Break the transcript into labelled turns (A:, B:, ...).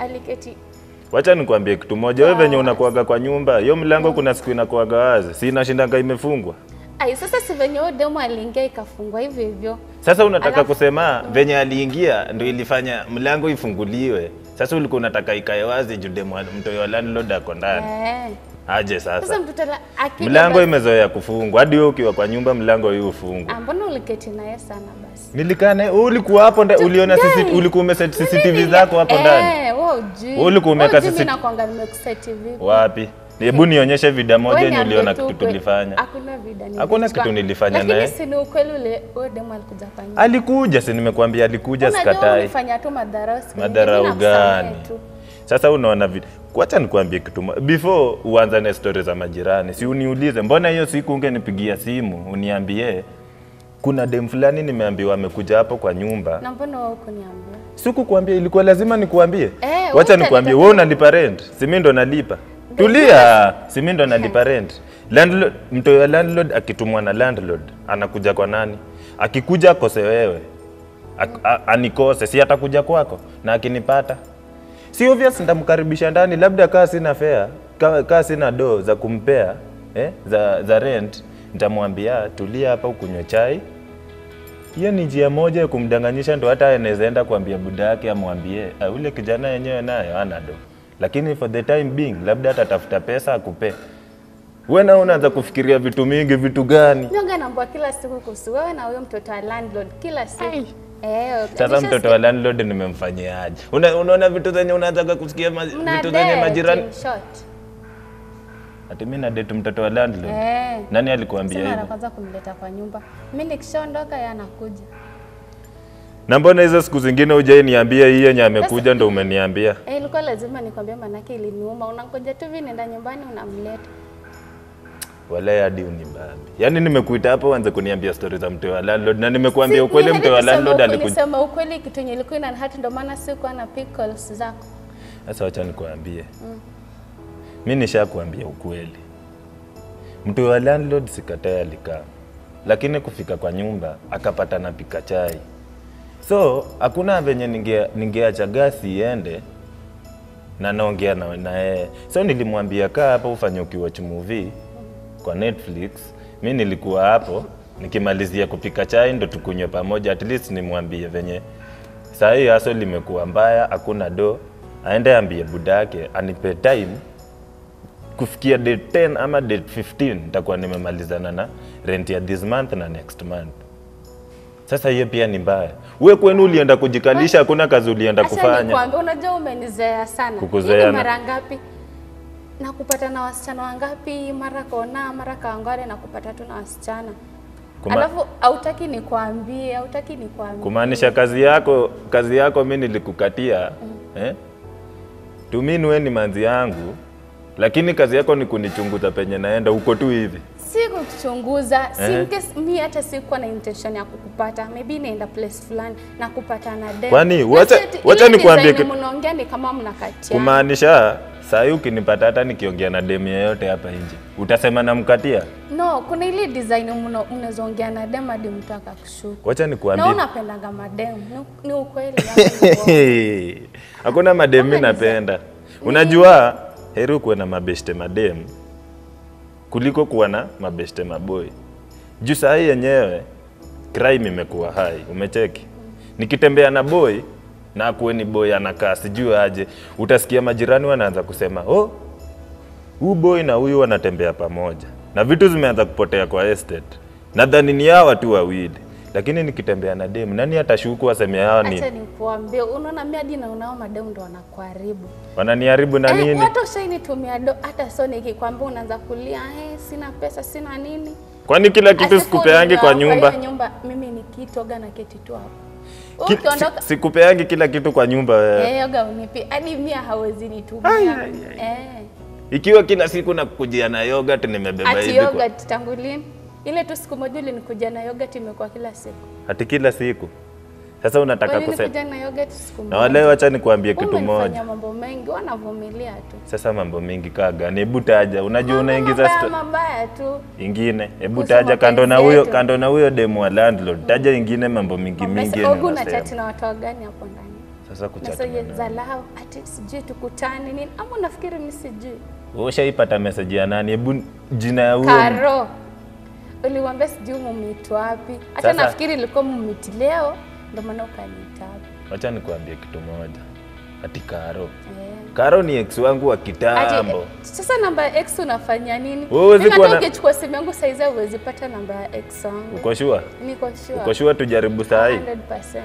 A: aliketi
B: Wacha nikwambie kitu moja, wewe venye unakuaga kwa nyumba, hiyo mlango kuna siku inakuaga wazi, si inashindanga imefungwa.
A: ai sasa si venye huyo demo aliingia ikafungwa hivyo hivyo
B: Sasa unataka
A: Alafu-
B: kusema venye aliingia ndio ilifanya mlango ifunguliwe. Sasa ulikuwa unataka ikae wazi juu demo mtoyo landlord ako ndani.
A: eh.
B: Aje
A: Sasa
B: sasa.
A: mtoto
B: Mlango imezoea kufungwa. Hadi wewe ukiwa kwa nyumba mlango hii ufungwa.
A: Ah, mbona uliketi naye sana basi
B: Nilikaa naye, wewe ulikuwa hapo ndani, uliona. CCTV, ulikuwa umeset CCTV zako hapo ndani.
A: Eh, wewe.
B: Wewe ulikuwa umeka
A: CCTV. mimi nakwanga nimekuseti vipi?
B: Wapi? Hebu nionyeshe vida moja
A: Wewe tu
B: kitu tulifanya.
A: Hakuna vida ni
B: Hakuna kitu
A: nilifanya
B: nilifanya
A: Lakini
B: naye.
A: si ni ukweli ule huyo demu alikuja fanya.
B: Alikuja, si nimekuambia alikuja, sikatai.
A: Unajua ulifanya tu madharau
B: Madharau gani? Sasa unaona vitu. Kwacha nikuambie kitu. Before uanze na stori za majirani, si uniulize mbona hiyo siku ungenipigia simu uniambie kuna dem fulani nimeambiwa amekuja hapo kwa nyumba.
A: Na mbona wewe hukuniambia?
B: Sikukuambia, ilikuwa lazima nikuambie.
A: Eh,
B: Wacha
A: nikuambie,
B: wewe unalipa rent, si mimi ndo nalipa. Tulia, si mimi ndo nalipa rent. Landlord, mtu wa landlord akitumwa na landlord anakuja kwa nani? Akikuja akose wewe, anikose, si atakuja kwako na akinipata si obvious nitamkaribisha ndani, labda kaa sina fare, kaa, sina do za kumpea eh, za, za rent, nitamwambia tulia hapa ukunywe chai. Hiyo ni njia moja ya kumdanganyisha, ndo hata anaweza enda kuambia buda yake amwambie "Ah, ule kijana yenyewe nayo ana do, lakini for the time being labda atatafuta pesa akupee Wewe na unaanza kufikiria vitu mingi, vitu gani?
A: Nyonga naambia kila siku kuhusu wewe na huyo mtoto wa landlord kila siku. Eh,
B: Sasa
A: nisha-
B: mtoto wa landlord nimemfanyiaje? Una, unaona vitu zenye unataka kusikia vitu zenye majirani. Ati mimi na date mtoto wa landlord.
A: Eh.
B: Nani alikuambia hivyo?
A: Sasa kwanza kumleta kwa nyumba. Mimi nikishaondoka yeye anakuja.
B: Na mbona hizo siku zingine hujai niambia hii yenye amekuja ndo umeniambia?
A: Eh, ilikuwa lazima nikwambie manake iliniuma. Unangoja tu hivi nenda nyumbani unamleta.
B: Wala hadi unibambi. Yaani nimekuita hapa uanze kuniambia story za mtu wa landlord na nimekuambia ukweli mtu wa landlord alikuja.
A: Sema ukweli kitu yenye ilikuwa inanihati ndio maana sikuwa na pick calls zako.
B: Sasa wacha Mm. Mimi nishakuambia ukweli. Mtu wa landlord sikatai alikaa. Lakini kufika kwa nyumba akapata napika chai. So hakuna venye ninge ningeacha gasi iende na naongea na na yeye. So nilimwambia kaa hapa ufanye ukiwatch movie kwa Netflix. Mi nilikuwa hapo nikimalizia kupika chai ndo tukunywe pamoja, at least nimwambie venye saa hii haso limekuwa mbaya, hakuna do, aende ambie buda yake anipe time kufikia date 10 ama date 15 nitakuwa nimemalizana na rent ya this month na next month. Sasa hiyo pia ni mbaya. Wewe kwenu ulienda kujikalisha, hakuna kazi ulienda kufanya.
A: unajua umenizea sana.
B: Kukuzoeana.
A: Ni mara ngapi? Na kupata na wasichana wangapi? Mara kona, mara kaangare na kupata tu na wasichana.
B: Kuma-
A: Alafu hautaki nikwambie, hautaki nikwambie.
B: kumaanisha kazi yako kazi yako mi nilikukatia mm. eh? tumini we ni manzi yangu lakini kazi yako ni kunichunguza penye naenda huko tu hivi
A: si kukuchunguza
B: Eh.
A: si mimi mi hata sikuwa na intention ya kukupata maybe naenda place fulani na kupata na dem.
B: Kwani, wacha- wacha nikwambie kitu-
A: mnaongea ni kama mnakatia
B: kumaanisha saa hii ukinipata hata nikiongea na demu yeyote hapa nje utasema namkatia?
A: No kuna ile design mno- unazoongea na dem hadi mtu akakushuku
B: wacha
A: na
B: nikuambie
A: unapendanga madem? Ni, ni ukweli
B: hakuna mademu mi
A: Kama ni za-
B: napenda unajua heri kuwa na mabeshte mademu kuliko kuwa na mabeste maboy juu saa hii yenyewe crime imekuwa hai. Umecheki? Nikitembea na boy na kuwe ni boy anakaa sijui aje utasikia majirani wanaanza kusema oh huu boy na huyu wanatembea pamoja na vitu zimeanza kupotea kwa estate nadhani ni hawa tu wawili lakini nikitembea na demu nani atashuku aseme hawa ni
A: Acha nikuambie, unaona mimi hadi naona mademu ndo wanakuharibu.
B: wananiharibu na
A: Eh,
B: nini
A: hata ushainitumia do, hata so nikikwambia unaanza kulia, eh, sina pesa, sina nini.
B: kwani kila kitu sikupeangi kwa nyumba
A: Kwa nyumba mimi nikitoga na keti tu hapo.
B: Ki-
A: Ukiondoka
B: sikupeangi kila kitu kwa nyumba wewe
A: eh, yoga unipi hadi mia hawezi nitumia. Eh,
B: ikiwa kila siku nakujia na yogurt nimebeba
A: ati
B: hivi kwa-
A: yogurt tangu lini? Ile tu siku moja ulinikuja na yogurt imekuwa kila siku.
B: ati kila siku sasa unataka kusema.
A: na
B: wale wacha nikuambie kitu moja.
A: mambo mengi, wanavumilia tu.
B: sasa mambo mingi kaga hebu taja unajua unaingiza
A: mabaya mabaya tu.
B: ingine hebu taja kando na huyo kando na huyo demu wa landlord. Taja ingine mambo mingi mingi Sasa
A: huko na chat na watu wa gani hapo ndani?
B: Sasa kuchat
A: sasa
B: na zalao
A: zalau ati sijui tukutane nini. Ama unafikiri mimi sijui?
B: Wewe Ushaipata message ya nani? Hebu jina ya huyo
A: Karo. Uliwambia sijui mumitu wapi. Hata nafikiri ilikuwa mumiti leo ndio maana ukaniita hapa
B: Wacha nikuambie kitu moja. Ati Karo.
A: Yeah.
B: Karo ni ex wangu wa kitambo.
A: eh, sasa namba ya x unafanya nini?
B: Wewe kuwa na-
A: ukichukua simu yangu saizi huwezi pata namba ya ex wangu.
B: Uko sure?
A: Niko sure.
B: Uko sure tujaribu saa hii?
A: 100%.